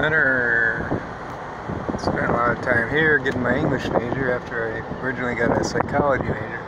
Center. Spent a lot of time here getting my English major after I originally got a psychology major.